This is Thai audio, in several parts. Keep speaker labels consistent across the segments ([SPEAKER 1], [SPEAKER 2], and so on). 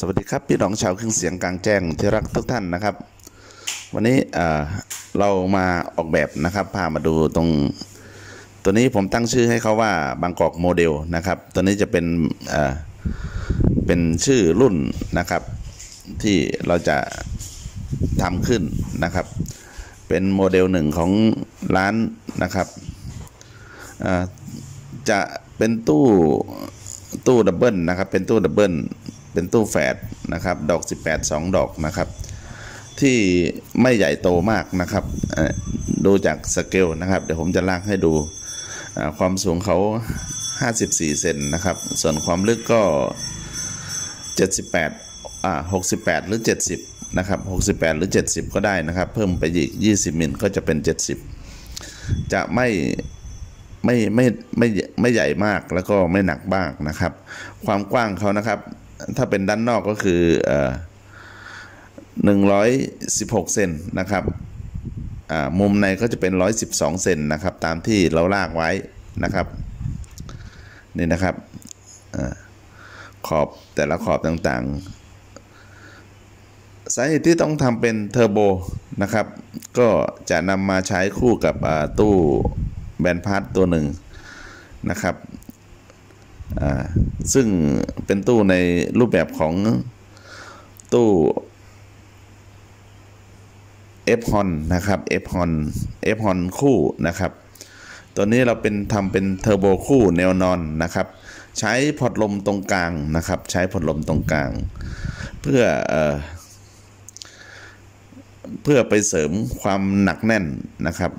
[SPEAKER 1] สวัสดีครับพี่น้องชาวเครื่องเสียงกลางแจ้งที่รักทุกท่านนะครับ วันนี้เรามาออกแบบนะครับพามาดูตรง ตัวนี้ผมตั้งชื่อให้เขาว่าบางกอกโมเดลนะครับ ตัวนี้จะเป็นเป็นชื่อรุ่นนะครับ ที่เราจะทำขึ้นนะครับ เป็นโมเดลหนึ่งของร้านนะครับจะเป็นตู้ตู้ double นะครับ เป็นตู้ double เป็นตู้แฝดนะครับ ดอก 18 2 ดอกนะครับ ที่ไม่ใหญ่โตมากนะครับ ดูจากสเกลนะครับ เดี๋ยวผมจะลากให้ดู ความสูงเขา 54 เซนนะครับ ส่วนความลึกก็ 78อ่า68 หรือ 70 นะครับ 68 หรือ 70 ก็ได้นะครับ เพิ่มไปอีก 20 มิลก็จะเป็น 70 จะไม่ไม่ไม่ไม่ไม่ใหญ่มากแล้วก็ไม่หนักมากนะครับ ความกว้างเขานะครับ ถ้าเป็นด้านนอกก็คือเอ่งร้อ116เซนนะครับมุมในก็จะเป็น 112 เซนนะครับ ตามที่เราลากไว้นะครับนี่นะครับอขอบแต่ละขอบต่างๆ สาเหตุที่ต้องทำเป็นเทอร์โบนะครับ ก็จะนำมาใช้คู่กับตู้ bandpass ตัวหนึ่งนะครับ ซึ่งเป็นตู้ในรูปแบบของตู้ front horn นะครับ f h o n f h o n คู่นะครับ ตัวนี้เราเป็นทำเป็นเทอร์โบคู่แนวนอนนะครับ ใช้ port ลมตรงกลางนะครับ ใช้ port ลมตรงกลาง เพื่อเอ่อเพื่อไปเสริมความหนักแน่นนะครับ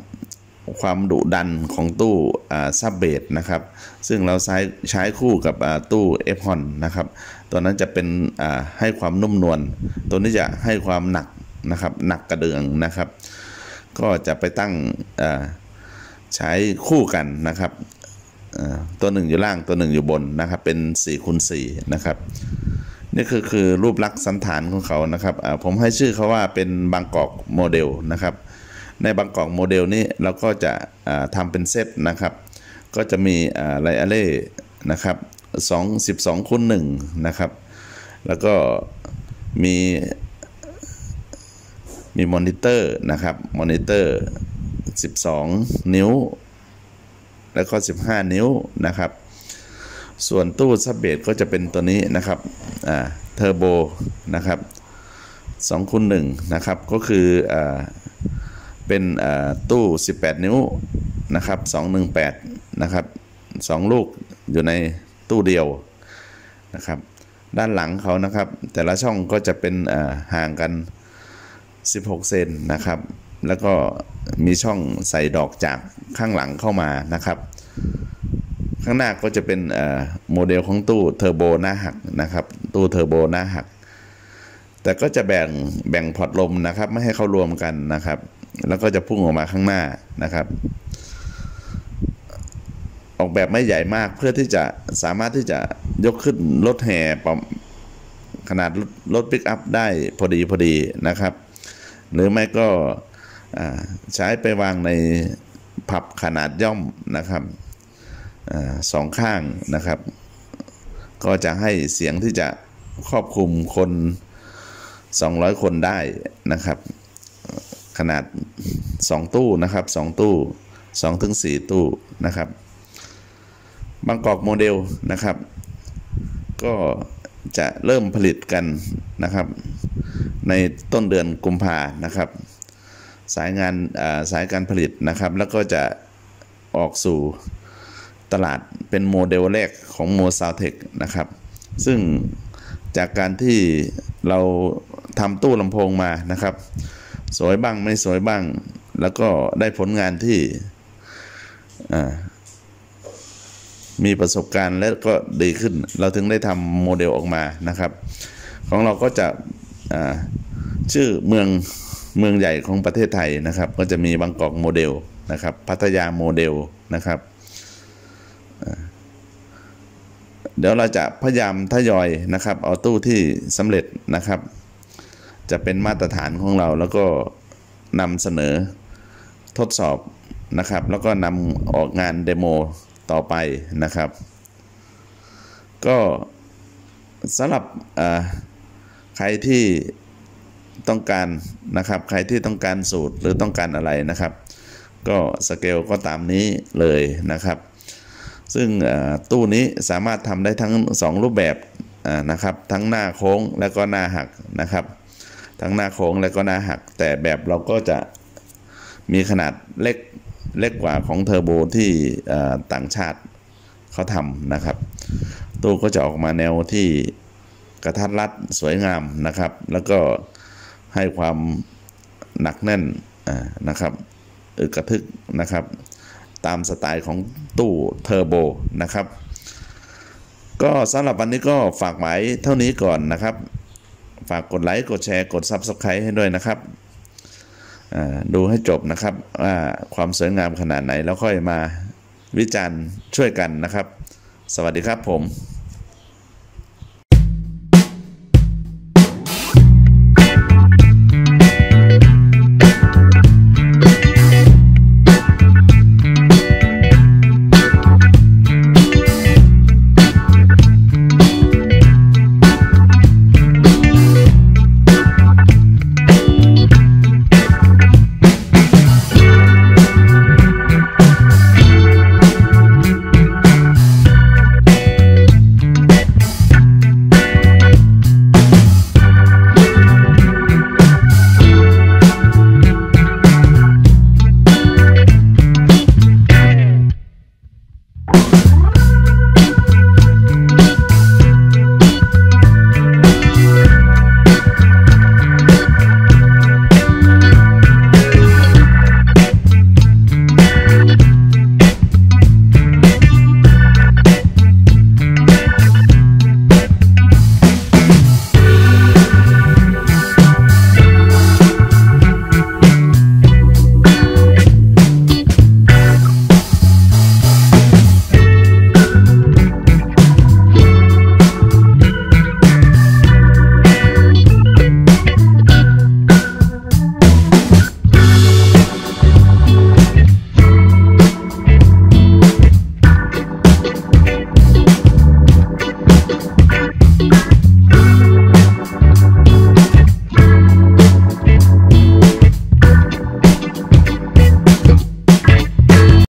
[SPEAKER 1] ความดุดันของตู้ซับเบสนะครับ ซึ่งเราใช้ใช้คู่กับตู้เอฟฮอนนะครับ ตัวนั้นจะเป็นให้ความนุ่มนวล ตัวนี้จะให้ความหนักนะครับ หนักกระเดืองนะครับ ก็จะไปตั้งใช้คู่กันนะครับ ตัวหนึ่งอยู่ล่างตัวหนึ่งอยู่บนนะครับ เป็น4คูณ4นะครับ นี่คือคือรูปลักษณ์สัณฐานของเขานะครับ ผมให้ชื่อเขาว่าเป็นบางกอกโมเดลนะครับ ในบางกอกโมเดลนี้เราก็จะทำเป็นเซตนะครับ ก็จะมีไลอาเล่นะครับ2 12คูณ1นะครับ แล้วก็มีมีมอนิเตอร์นะครับ มอนิเตอร์ 12 นิ้ว แล้วก็ 15 นิ้วนะครับ ส่วนตู้ซับเบสก็จะเป็นตัวนี้นะครับอ่าเทอร์โบนะครับ2คูณ1นะครับ ก็คืออ่า เป็นตู้ 18 นิ้วนะครับ218นะครับ2ลูกอยู่ในตู้เดียวนะครับด้านหลังเขานะครับ แต่ละช่องก็จะเป็นห่างกัน 16 เซนนะครับ แล้วก็มีช่องใส่ดอกจากข้างหลังเข้ามานะครับ ข้างหน้าก็จะเป็นโมเดลของตู้เทอร์โบหน้าหักนะครับ ตู้เทอร์โบหน้าหัก แต่ก็จะแบ่งแบ่ง port ลมนะครับ ไม่ให้เข้ารวมกันนะครับ แล้วก็จะพุ่งออกมาข้างหน้านะครับ ออกแบบไม่ใหญ่มากเพื่อที่จะสามารถที่จะยกขึ้นรถแห่ประมขนาดรถปิกอัพได้พอดีพอดีนะครับ หรือไม่ก็ใช้ไปวางในผับขนาดย่อมนะครับอสองข้างนะครับ ก็จะให้เสียงที่จะครอบคลุมคน 200 คนได้นะครับ ขนาด 2 ตู้นะครับ 2 ตู้2ถึง4ตู้นะครับบางกอกโมเดลนะครับ ก็จะเริ่มผลิตกันนะครับ ในต้นเดือนกุมภานะครับ สายงานสายการผลิตนะครับ แล้วก็จะออกสู่ตลาดเป็นโมเดลแรกของโมซาวด์เทคนะครับ ซึ่งจากการที่เราทำตู้ลำโพงมานะครับ สวยบ้างไม่สวยบ้าง แล้วก็ได้ผลงานที่มีประสบการณ์และก็ดีขึ้น เราถึงได้ทำโมเดลออกมานะครับ ของเราก็จะชื่อเมืองเมืองใหญ่ของประเทศไทยนะครับ ก็จะมีบางกอกโมเดลนะครับ พัทยาโมเดลนะครับเดี๋ยวเราจะพยายามทยอยนะครับ เอาตู้ที่สำเร็จนะครับ จะเป็นมาตรฐานของเราแล้วก็นำเสนอทดสอบนะครับ แล้วก็นำออกงานเดโมต่อไปนะครับ ก็สำหรับใครที่ต้องการนะครับ ใครที่ต้องการสูตรหรือต้องการอะไรนะครับ ก็สเกลก็ตามนี้เลยนะครับ ซึ่งตู้นี้สามารถทำได้ทั้ง 2 รูปแบบนะครับ ทั้งหน้าโค้งและก็หน้าหักนะครับ ทั้งหน้าโค้งและก็หน้าหัก แต่แบบเราก็จะมีขนาดเล็กเล็กกว่าของเทอร์โบที่ต่างชาติเขาทำนะครับ ตู้ก็จะออกมาแนวที่กระทัดรัดสวยงามนะครับ แล้วก็ให้ความหนักแน่นนะครับอึกกระทึกนะครับ ตามสไตล์ของตู้เทอร์โบนะครับ ก็สำหรับวันนี้ก็ฝากหมายเท่านี้ก่อนนะครับ ฝากกดไลค์ กดแชร์ กด Subscribe ให้ด้วยนะครับ ดูให้จบนะครับว่าความสวยงามขนาดไหนแล้วค่อยมาวิจารณ์ช่วยกันนะครับ สวัสดีครับผม